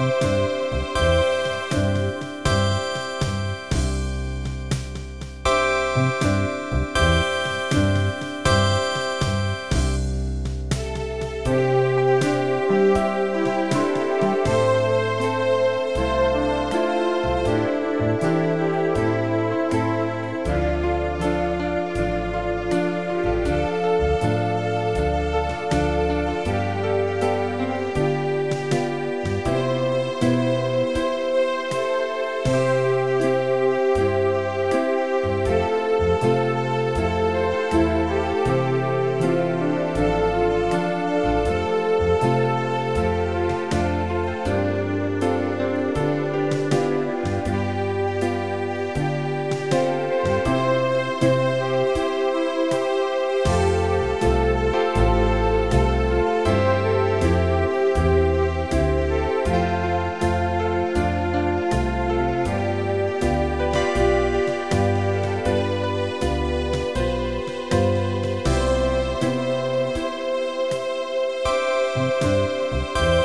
Música you